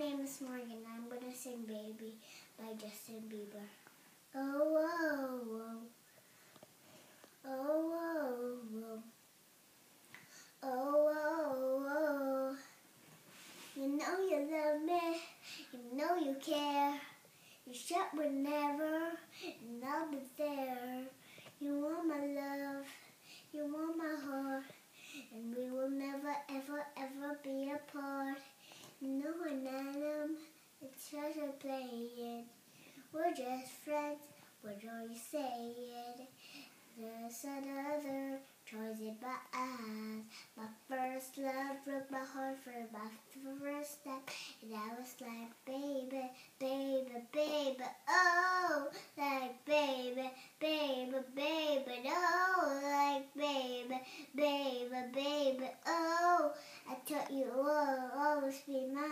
name is Marga. I'm going to sing Baby by Justin Bieber. Oh oh oh. oh, oh, oh. Oh, oh, oh. You know you love me. You know you care. You shut whenever. And I'll be there. You want my love. You want my heart. And we will never, ever, ever be apart. No one and it's just a playing. We're just friends, what are you saying? There's another choice in my eyes. My first love broke my heart for my first time. And I was like, baby, baby, baby, oh. Like, baby, baby, baby, no. Like, baby, baby, baby, oh. I taught you all. します。